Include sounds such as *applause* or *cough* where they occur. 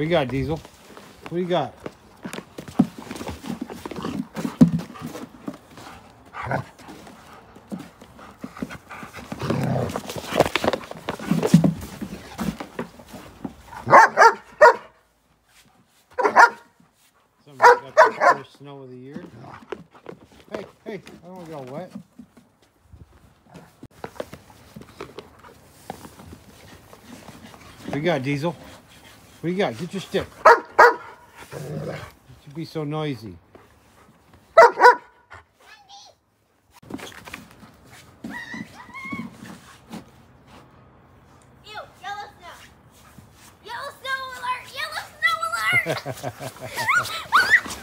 What you got, Diesel? What do you got? Snow of the year. Hey, hey, I don't want to get all wet. You got, Diesel? What do you got? Get your stick. Should be so noisy. Ew, yellow snow. Yellow snow alert! Yellow snow alert! *laughs* *laughs*